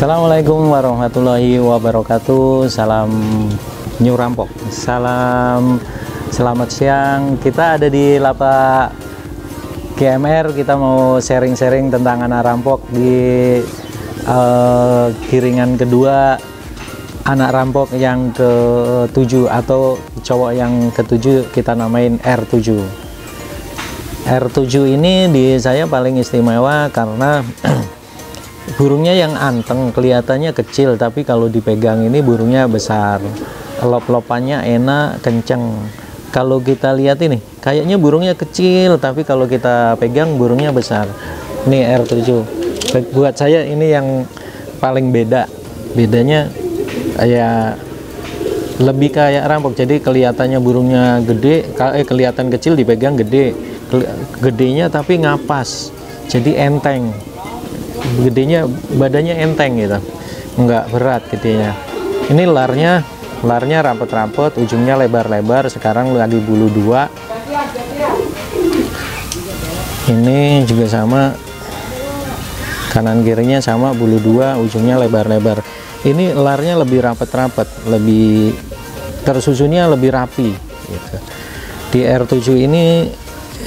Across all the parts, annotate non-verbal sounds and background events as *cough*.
Assalamualaikum warahmatullahi wabarakatuh. Salam New Rampok. Salam Selamat siang. Kita ada di lapak GMR Kita mau sharing-sharing tentang anak rampok Di uh, Kiringan kedua Anak rampok yang ke-7 Atau cowok yang ke-7 Kita namain R7 R7 ini di saya paling istimewa karena *clears throat* burungnya yang anteng kelihatannya kecil tapi kalau dipegang ini burungnya besar. Lop-lopannya enak kenceng. Kalau kita lihat ini kayaknya burungnya kecil tapi kalau kita pegang burungnya besar. Ini R7 buat saya ini yang paling beda. Bedanya ya lebih kayak rampok. Jadi kelihatannya burungnya gede eh, kelihatan kecil dipegang gede. Gedenya tapi ngapas. Jadi enteng gedenya badannya enteng gitu. Enggak berat gedenya ini larnya larnya rampet-rampet ujungnya lebar-lebar sekarang lagi bulu dua. Ini juga sama kanan kirinya sama bulu dua ujungnya lebar-lebar. Ini larnya lebih rapet-rapet lebih tersusunnya lebih rapi gitu. di R7 ini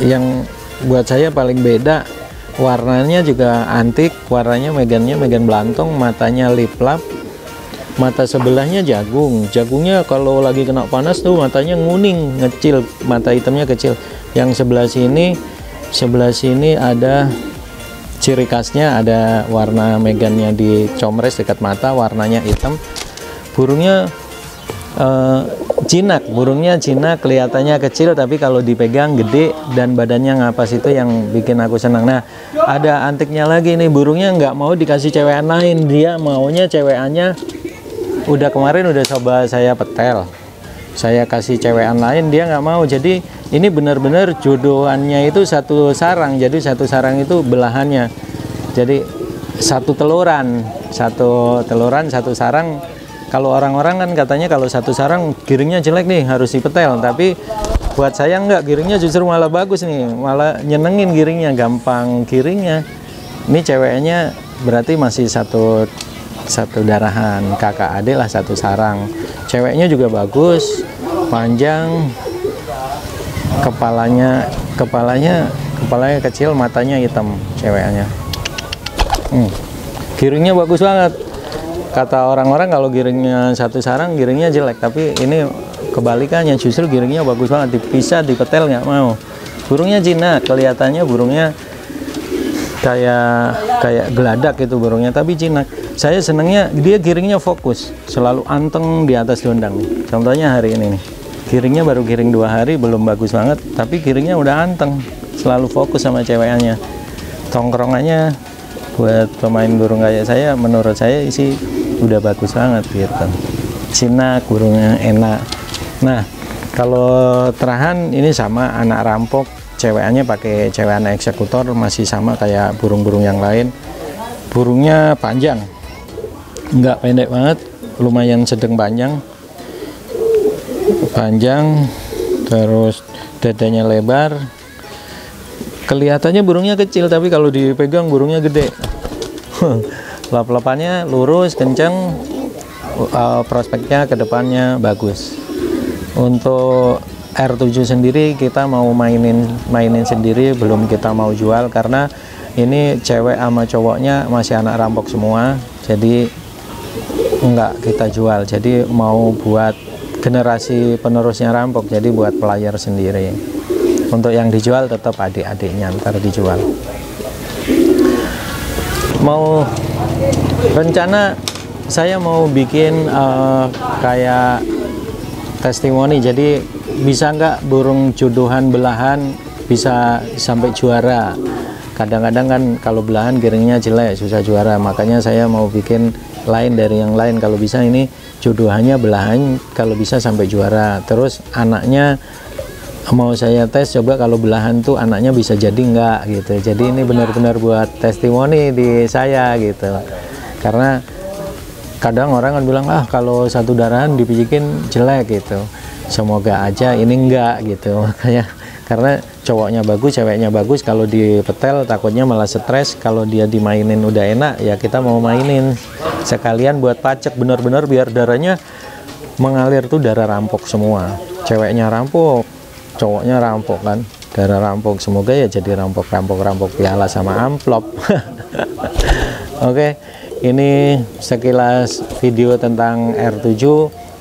yang buat saya paling beda warnanya juga antik warnanya megannya megan belantong matanya lip lap mata sebelahnya jagung. Jagungnya kalau lagi kena panas tuh matanya nguning ngecil mata hitamnya kecil. Yang sebelah sini sebelah sini ada ciri khasnya ada warna megannya di comres dekat mata warnanya hitam. Burungnya uh, jinak burungnya jinak kelihatannya kecil tapi kalau dipegang gede dan badannya ngapas itu yang bikin aku senang. Nah ada antiknya lagi nih burungnya nggak mau dikasih cewekan lain. Dia maunya cewekannya udah kemarin udah coba saya petel. Saya kasih cewekan lain dia nggak mau. Jadi ini benar-benar jodohannya itu satu sarang. Jadi satu sarang itu belahannya. Jadi satu teluran satu teluran satu sarang kalau orang-orang kan katanya kalau satu sarang giringnya jelek nih harus dipetel. Tapi buat saya enggak giringnya justru malah bagus nih. Malah nyenengin giringnya gampang giringnya. Ini ceweknya berarti masih satu satu darahan. Kakak adik lah satu sarang. Ceweknya juga bagus panjang. Kepalanya kepalanya kepalanya kecil matanya hitam ceweknya. Hmm. giringnya bagus banget kata orang-orang kalau giringnya satu sarang giringnya jelek. Tapi ini kebalikannya justru giringnya bagus banget dipisah dipetel nggak mau. Burungnya jinak kelihatannya burungnya kayak kayak geladak itu burungnya tapi jinak. Saya senengnya dia giringnya fokus selalu anteng di atas dondang contohnya hari ini nih giringnya baru giring dua hari belum bagus banget tapi giringnya udah anteng selalu fokus sama ceweknya. Tongkrongannya buat pemain burung kayak saya menurut saya isi udah bagus banget gitu Cina burungnya enak. Nah kalau terahan ini sama anak rampok. Cewekannya pakai cewek anak eksekutor masih sama kayak burung-burung yang lain. Burungnya panjang. Enggak pendek banget lumayan sedang panjang. Panjang terus dadanya lebar. Kelihatannya burungnya kecil tapi kalau dipegang burungnya gede *laughs* lap-lapannya lurus kenceng uh, prospeknya ke depannya bagus. Untuk R7 sendiri kita mau mainin mainin sendiri belum kita mau jual karena ini cewek sama cowoknya masih anak rampok semua jadi enggak kita jual. Jadi mau buat generasi penerusnya rampok jadi buat player sendiri. Untuk yang dijual tetap adik-adiknya ntar dijual mau rencana saya mau bikin uh, kayak testimoni. Jadi bisa nggak burung jodohan belahan bisa sampai juara? Kadang-kadang kan kalau belahan giringnya jelek susah juara. Makanya saya mau bikin lain dari yang lain. Kalau bisa ini jodohannya belahan kalau bisa sampai juara. Terus anaknya mau saya tes coba kalau belahan tuh anaknya bisa jadi enggak gitu. Jadi ini benar-benar buat testimoni di saya gitu. Karena kadang orang kan bilang ah kalau satu darahan dipijikin jelek gitu. Semoga aja ini enggak gitu. *laughs* Makanya karena cowoknya bagus ceweknya bagus kalau dipetel takutnya malah stres. Kalau dia dimainin udah enak ya kita mau mainin. Sekalian buat pacek bener-bener biar darahnya mengalir tuh darah rampok semua. Ceweknya rampok cowoknya rampok kan darah rampok. Semoga ya jadi rampok rampok rampok piala sama amplop. *laughs* Oke ini sekilas video tentang R7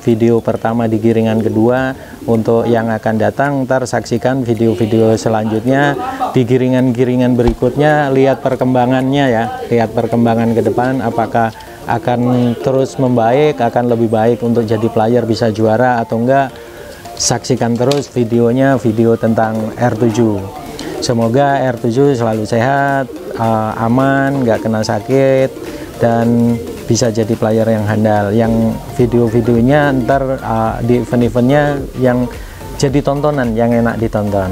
video pertama di giringan kedua. Untuk yang akan datang ntar saksikan video-video selanjutnya di giringan-giringan berikutnya. Lihat perkembangannya ya lihat perkembangan ke depan. Apakah akan terus membaik akan lebih baik untuk jadi player bisa juara atau enggak saksikan terus videonya video tentang R7 semoga R7 selalu sehat uh, aman nggak kena sakit dan bisa jadi player yang handal. Yang video-videonya ntar uh, di event-eventnya yang jadi tontonan yang enak ditonton.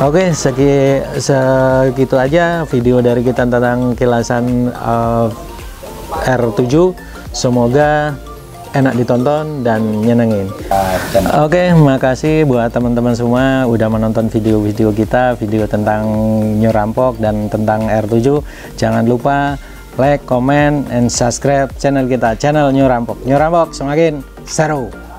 Oke segi, segitu aja video dari kita tentang kilasan uh, R7 semoga enak ditonton dan nyenengin oke okay, makasih buat teman-teman semua udah menonton video-video kita video tentang nyurampok dan tentang R7 jangan lupa like, comment, and subscribe channel kita, channel New Rampok. New Rampok semakin seru.